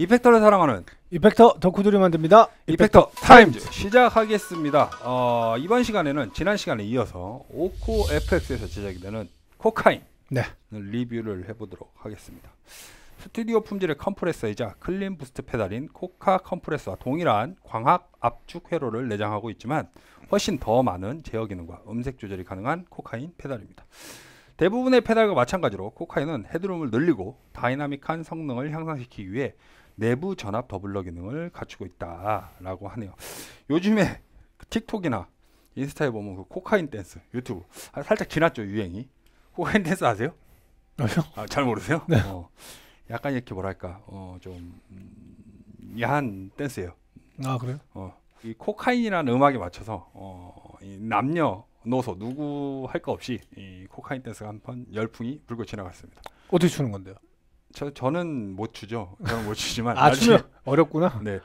이펙터를 사랑하는 이펙터 덕후들이 만듭니다. 이펙터 타임즈 시작하겠습니다. 어, 이번 시간에는 지난 시간에 이어서 OKKO FX에서 제작이 되는 코카인 네. 리뷰를 해보도록 하겠습니다. 스튜디오 품질의 컴프레서이자 clean boost 페달인 코카 컴프레서와 동일한 광학 압축 회로를 내장하고 있지만 훨씬 더 많은 제어 기능과 음색 조절이 가능한 코카인 페달입니다. 대부분의 페달과 마찬가지로 코카인은 headroom을 늘리고 다이나믹한 성능을 향상시키기 위해 내부 전압 doubler 기능을 갖추고 있다라고 하네요. 요즘에 그 틱톡이나 인스타에 보면 그 코카인 댄스 유튜브 아, 살짝 지났죠 유행이 코카인 댄스 아세요? 아요? 아, 잘 모르세요? 네. 어, 약간 이렇게 뭐랄까 어, 좀 음, 야한 댄스예요. 아 그래요? 어, 이 코카인이라는 음악에 맞춰서 어, 이 남녀 노소 누구 할 거 없이 이 코카인 댄스가 한 번 열풍이 불고 지나갔습니다. 어떻게 추는 건데요? 저 저는 못 추죠. 저는 못 추지만 아 나중에 추면 어렵구나. 네.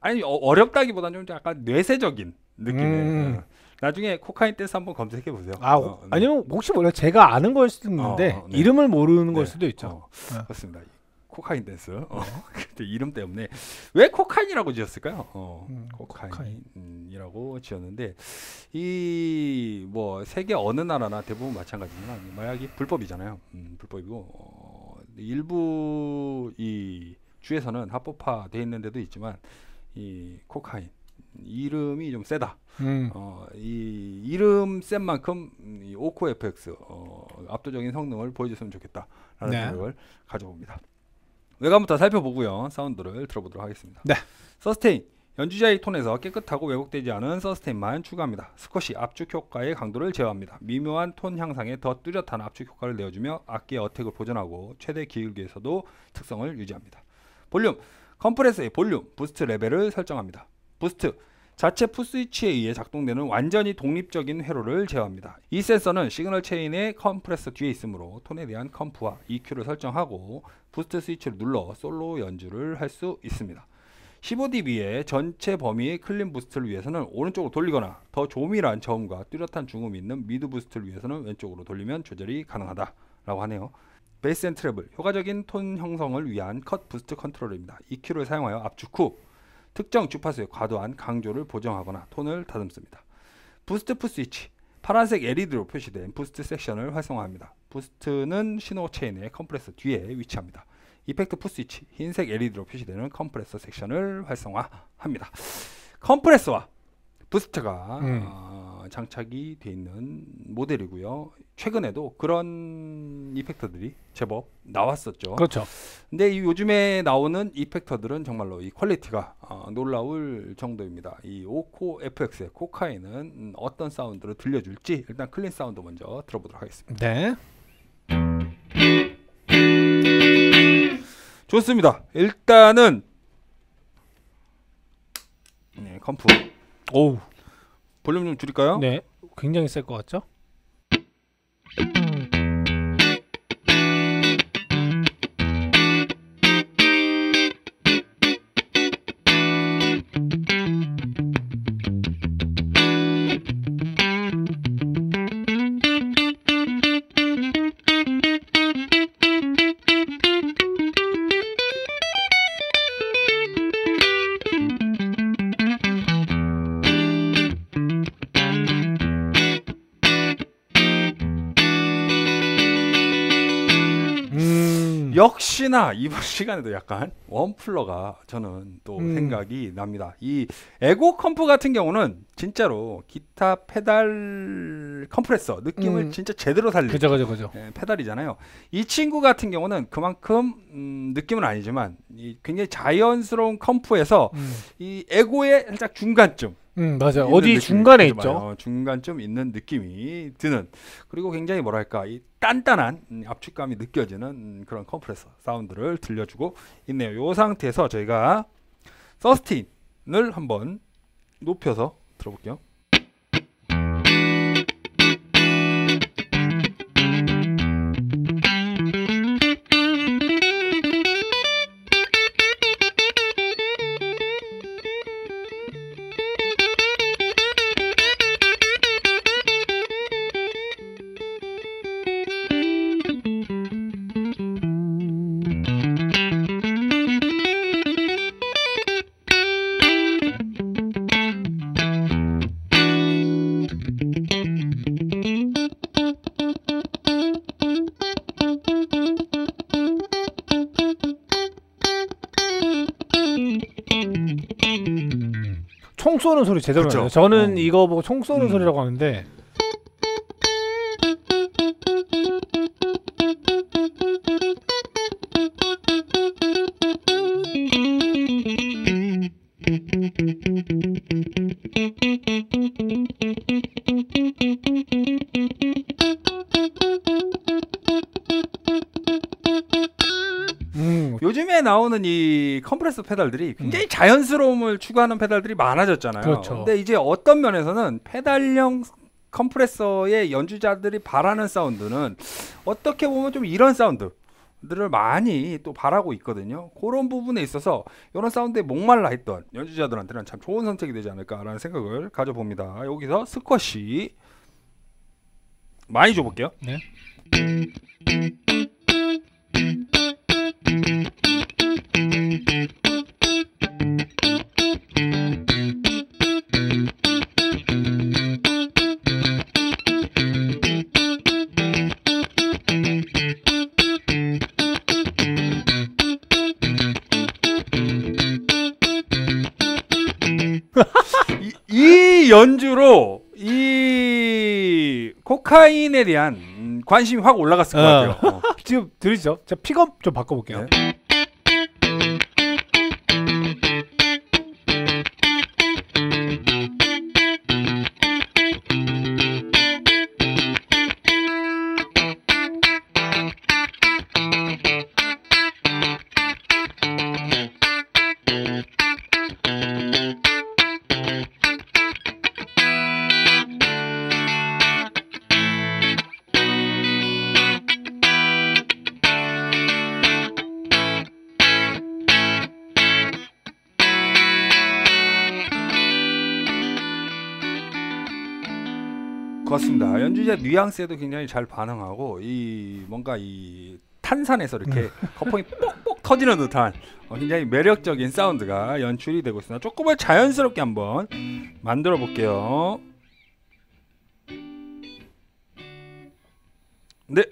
아니 어, 렵다기보다는 좀 약간 뇌쇄적인 느낌의 음. 어. 나중에 코카인 댄스 한번 검색해 보세요. 아 어, 네. 아니면 혹시 몰라 제가 아는 걸 수도 있는데 어, 어, 네. 이름을 모르는 걸 네. 수도 있죠. 어, 네. 그렇습니다. 코카인 댄스. 어, 그때 이름 때문에 왜 코카인이라고 지었을까요? 어, 음, 코카인이라고 지었는데 이 뭐 세계 어느 나라나 대부분 마찬가지지만 마약이 불법이잖아요. 음, 불법이고 어, 일부 이 주에서는 합법화돼 있는 데도 있지만 이 코카인 이름이 좀 세다. 음. 어, 이 이름 센 만큼 음, 이 오코 FX 어, 압도적인 성능을 보여줬으면 좋겠다라는 네. 생각을 가져봅니다. 외관부터 살펴보고요. 사운드를 들어보도록 하겠습니다. 네. 서스테인 연주자의 톤에서 깨끗하고 왜곡되지 않은 서스테인만 추가합니다. 스쿼시 압축 효과의 강도를 제어합니다. 미묘한 톤 향상에 더 뚜렷한 압축 효과를 내어주며 악기의 어택을 보존하고 최대 기울기에서도 특성을 유지합니다. 볼륨 컴프레서의 볼륨 boost 레벨을 설정합니다. boost 자체 footswitch에 의해 작동되는 완전히 독립적인 회로를 제어합니다. 이 센서는 signal chain의 컴프레서 뒤에 있으므로 톤에 대한 comp와 EQ를 설정하고 boost 스위치를 눌러 솔로 연주를 할 수 있습니다. 15dB의 전체 범위의 clean boost를 위해서는 오른쪽으로 돌리거나 더 조밀한 저음과 뚜렷한 중음이 있는 mid boost를 위해서는 왼쪽으로 돌리면 조절이 가능하다 라고 하네요. bass and treble 효과적인 톤 형성을 위한 cut boost control입니다. EQ를 사용하여 압축 후 특정 주파수의 과도한 강조를 보정하거나 톤을 다듬습니다. boost foot switch 파란색 LED로 표시된 boost section을 활성화합니다. boost는 신호 chain의 컴프레서 뒤에 위치합니다. effect foot switch 흰색 LED로 표시되는 컴프레서 section을 활성화합니다. 컴프레서와 boost가 음. 어, 장착이 되어 있는 모델이고요. 최근에도 그런 이펙터들이 제법 나왔었죠. 그렇죠. 근데 이 요즘에 나오는 이펙터들은 정말로 이 퀄리티가 어, 놀라울 정도입니다. 이 OKKO FX의 코카인은 음, 어떤 사운드를 들려줄지 일단 clean 사운드 먼저 들어보도록 하겠습니다. 네. 좋습니다. 일단은 네, comp 오우. 볼륨 좀 줄일까요? 네. 굉장히 셀 것 같죠? 역시나 이번 시간에도 약간 Wampler가 저는 또 음. 생각이 납니다. 이 Ego Comp 같은 경우는 진짜로 기타 페달 컴프레서 느낌을 음. 진짜 제대로 살리는 그죠 그죠 그죠. 예, 페달이잖아요. 이 친구 같은 경우는 그만큼 음, 느낌은 아니지만 이 굉장히 자연스러운 comp에서 음. 이 Ego의 살짝 중간쯤 음 맞아요. 있는 어디 중간에 있죠. 중간쯤 있는 느낌이 드는 그리고 굉장히 뭐랄까 이 단단한 음, 압축감이 느껴지는 음, 그런 컴프레서 사운드를 들려주고 있네요. 이 상태에서 저희가 서스틴을 한번 높여서 들어볼게요. 총 쏘는 소리 제대로 그쵸? 나요. 저는 어. 이거 보고 총 쏘는 음. 소리라고 하는데 음, 요즘에 나오는 이 컴프레서 페달들이 굉장히 자연스러움을 추구하는 페달들이 많아졌잖아요. 그렇죠. 근데 이제 어떤 면에서는 페달형 컴프레서의 연주자들이 바라는 사운드는 어떻게 보면 좀 이런 사운드 들을 많이 또 바라고 있거든요. 그런 부분에 있어서 이런 사운드에 목말라 했던 연주자들한테는 참 좋은 선택이 되지 않을까라는 생각을 가져봅니다. 여기서 스쿼시 많이 줘볼게요. 네. 이 연주로 이 코카인에 대한 음, 관심이 확 올라갔을 것 어. 같아요. 어. 지금 들으시죠? 자 픽업 좀 바꿔볼게요. 네. 연주자 뉘앙스에도 굉장히 잘 반응하고 이 뭔가 이 탄산에서 이렇게 거품이 뽁뽁 터지는 듯한 어, 굉장히 매력적인 사운드가 연출이 되고 있습니다. 조금은 자연스럽게 한번 만들어 볼게요. 네.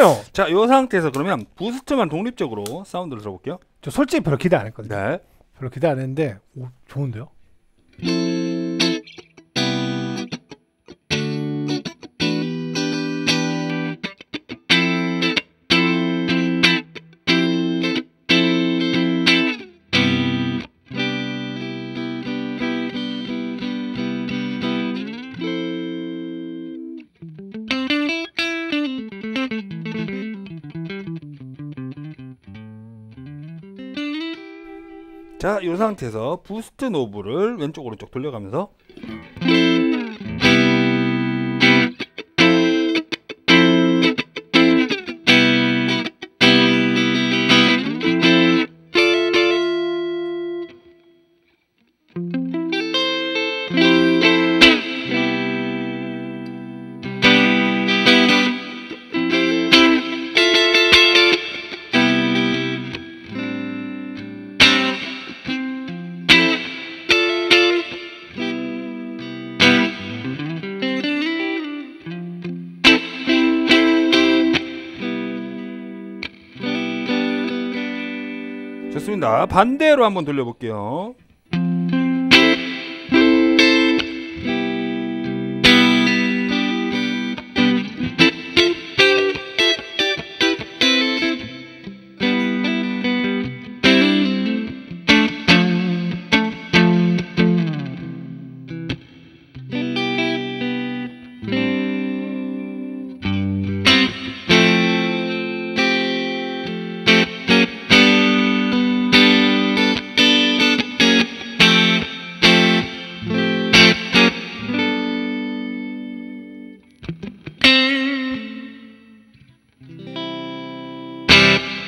있네요. 자, 이 상태에서 그러면 부스트만 독립적으로 사운드를 들어볼게요. 저 솔직히 별로 기대 안 했거든요. 네. 별로 기대 안 했는데 오, 좋은데요? 자, 이 상태에서 부스트 노브를 왼쪽 오른쪽 돌려가면서 반대로 한번 돌려볼게요.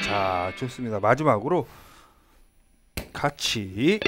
자, 좋습니다. 마지막으로 같이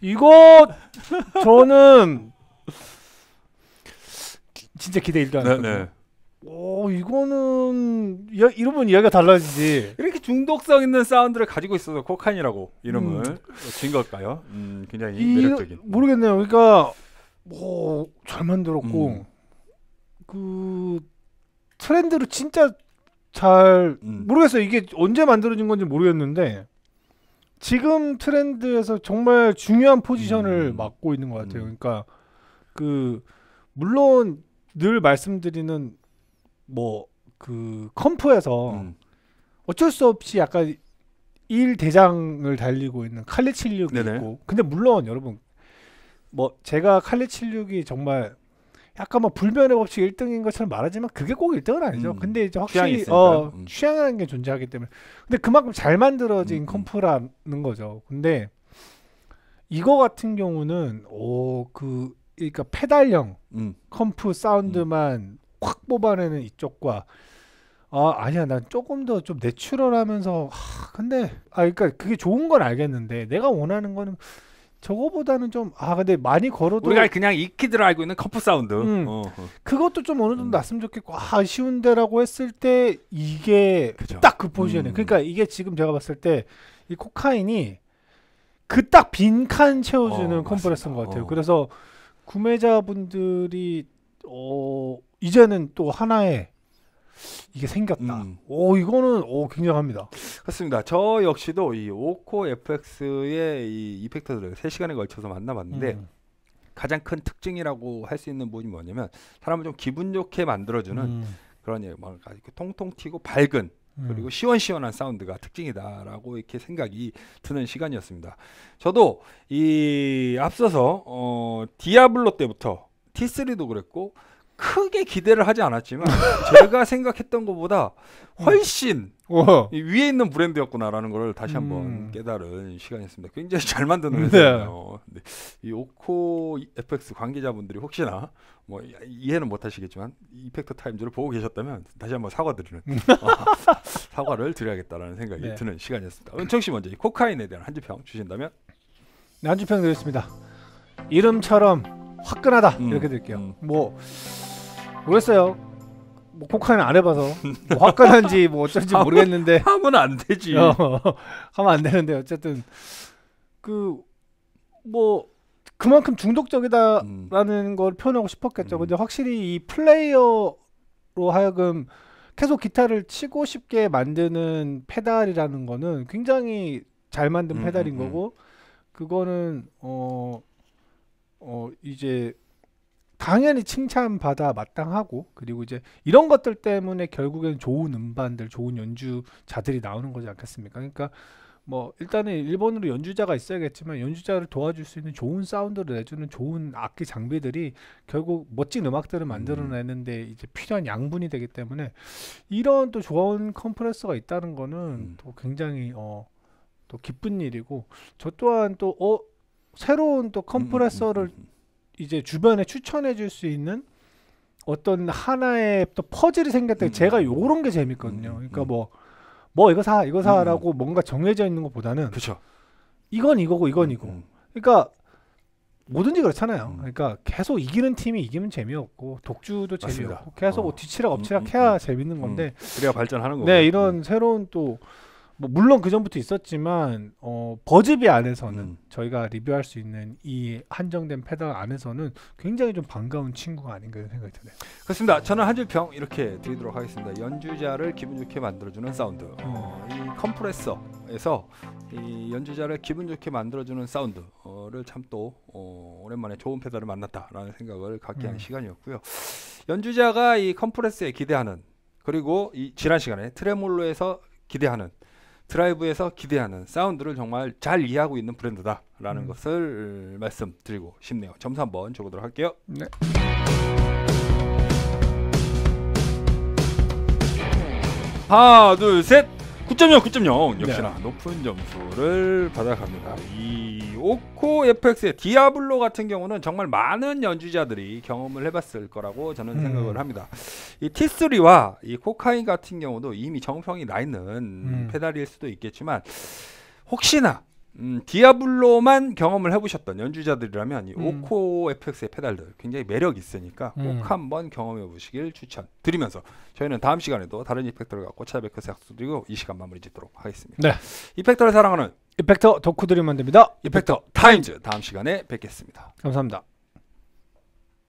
이거 저는 진짜 기대 1도 안 네, 했거든요. 네. 오 이거는 야, 이러면 이야기가 달라지지. 이렇게 중독성 있는 사운드를 가지고 있어서 코카인이라고 이름을 음. 진 걸까요? 음, 굉장히 이 매력적인. 모르겠네요. 그러니까 뭐잘 만들었고 음. 그 트렌드를 진짜 잘 음. 모르겠어요. 이게 언제 만들어진 건지 모르겠는데 지금 트렌드에서 정말 중요한 포지션을 음. 맡고 있는 것 같아요. 음. 그러니까 그 물론 늘 말씀드리는 뭐 그 컴프에서 음. 어쩔 수 없이 약간 일 대장을 달리고 있는 칼리 76이 네네. 있고 근데 물론 여러분 뭐 제가 칼리 76이 정말 약간 뭐 불변의 법칙 1등인 것처럼 말하지만 그게 꼭 1등은 아니죠. 음. 근데 이제 취향이 확실히 있으니까요. 어, 음. 취향이라는 게 존재하기 때문에 근데 그만큼 잘 만들어진 음, 음. comp라는 거죠. 근데 이거 같은 경우는 오그 그러니까 페달형 음. comp 사운드만 확 뽑아내는 이쪽과 아 아니야 난 조금 더 좀 내추럴하면서 하, 근데 아 그러니까 그게 좋은 건 알겠는데 내가 원하는 거는 저거보다는 좀 아 근데 많이 걸어도 우리가 그냥 익히들 알고 있는 comp 사운드. 음. 어, 어. 그것도 좀 어느 정도 음. 났으면 좋겠고 아 아쉬운데라고 했을 때 이게. 딱 그 포지션에 음. 그러니까 이게 지금 제가 봤을 때 이 코카인이 그 딱 빈 칸 채워주는 어, 컴프레서인 것. 같아요. 어. 그래서 구매자분들이 어 이제는 또 하나의 이게 생겼다. 음. 오 이거는 오 굉장합니다. 그렇습니다. 저 역시도 이 오코 FX의 이 이펙터들을 3시간에 걸쳐서 만나봤는데 음. 가장 큰 특징이라고 할 수 있는 부분이 뭐냐면 사람을 좀 기분 좋게 만들어주는 음. 그런 예, 뭔가 이렇게 통통 튀고 밝은 음. 그리고 시원시원한 사운드가 특징이다라고 이렇게 생각이 드는 시간이었습니다. 저도 이 앞서서 어, 디아블로 때부터 T3도 그랬고 크게 기대를 하지 않았지만 제가 생각했던 것보다 훨씬 오. 이 위에 있는 브랜드였구나라는 걸 다시 한번 음. 깨달은 시간이었습니다. 굉장히 잘 만드는 네. 회사예요. 근데 이 오코 FX 관계자분들이 혹시나 뭐 이- 이해는 못하시겠지만 이펙터 타임즈를 보고 계셨다면 다시 한번 사과드리는 어, 사과를 드려야겠다라는 생각이 네. 드는 시간이었습니다. 은총 씨 먼저 이 코카인에 대한 한 주평 주신다면 네, 한 주평 드렸습니다. 이름처럼 화끈하다 음, 이렇게 드릴게요. 음. 뭐 모르겠어요. 뭐 코카인 안 해봐서 뭐 화끈한지 뭐 어쩐지 모르겠는데 하면 안 되지. 어, 하면 안 되는데 어쨌든 그 뭐 그만큼 중독적이다라는 음. 걸 표현하고 싶었겠죠. 음. 근데 확실히 이 플레이어로 하여금 계속 기타를 치고 싶게 만드는 페달이라는 거는 굉장히 잘 만든 음, 페달인 음, 음. 거고 그거는 어, 어 이제 당연히 칭찬받아 마땅하고 그리고 이제 이런 것들 때문에 결국엔 좋은 음반들, 좋은 연주자들이 나오는 거지 않겠습니까? 그러니까 뭐 일단은 일본으로 연주자가 있어야겠지만 연주자를 도와줄 수 있는 좋은 사운드를 내주는 좋은 악기 장비들이 결국 멋진 음악들을 만들어내는데 이제 필요한 양분이 되기 때문에 이런 또 좋은 컴프레서가 있다는 거는 음. 또 굉장히 어 또 기쁜 일이고 저 또한 또어 새로운 또 컴프레서를 음, 음, 음, 이제 주변에 추천해 줄 수 있는 어떤 하나의 또 퍼즐이 생겼다. 음, 제가 음, 요런 게 재밌거든요. 음, 그러니까 음. 뭐뭐 이거 사 이거 음, 사라고 뭔가 정해져 있는 것보다는 그렇죠. 이건 이거고 이건 이거. 음, 그러니까 뭐든지 그렇잖아요. 음. 그러니까 계속 이기는 팀이 이기면 재미없고 독주도 맞습니다. 재미없고 계속 어. 뭐 뒤치락 엎치락 음, 음, 해야 음. 재밌는 건데 그래야 발전하는 거고. 네 이런 새로운 또 뭐 물론 그 전부터 있었지만 어 버즈비 안에서는 음. 저희가 리뷰할 수 있는 이 한정된 페달 안에서는 굉장히 좀 반가운 친구가 아닌가 이런 생각이 드네요. 그렇습니다. 저는 한 줄 평 이렇게 드리도록 하겠습니다. 연주자를 기분 좋게 만들어주는 사운드. 어, 이 컴프레서에서 이 연주자를 기분 좋게 만들어주는 사운드를 참 또 어, 오랜만에 좋은 페달을 만났다라는 생각을 갖게 하는 음. 시간이었고요. 연주자가 이 컴프레서에 기대하는 그리고 이 지난 시간에 트레몰로에서 기대하는 드라이브에서 기대하는 사운드를 정말 잘 이해하고 있는 브랜드다라는 음. 것을 말씀드리고 싶네요. 점수 한번 줘보도록 할게요. 네. 하나 둘 셋 9.0 9.0 네. 역시나 높은 점수를 받아갑니다 이 OKKO FX의 Diablo 같은 경우는 정말 많은 연주자들이 경험을 해봤을 거라고 저는 음. 생각을 합니다 이 T3와 이 코카인 같은 경우도 이미 정평이 나 있는 음. 페달일 수도 있겠지만 혹시나 음, Diablo만 경험을 해보셨던 연주자들이라면 이 음. OKKO FX의 페달들 굉장히 매력 있으니까 꼭 음. 한번 경험해 보시길 추천드리면서 저희는 다음 시간에도 다른 이펙터를 갖고 찾아뵙겠서 약속드리고 이 시간 마무리 짓도록 하겠습니다. 네. 이펙터를 사랑하는 이펙터 덕후들이 만듭니다. 이펙터 타임즈 다음 시간에 뵙겠습니다. 감사합니다.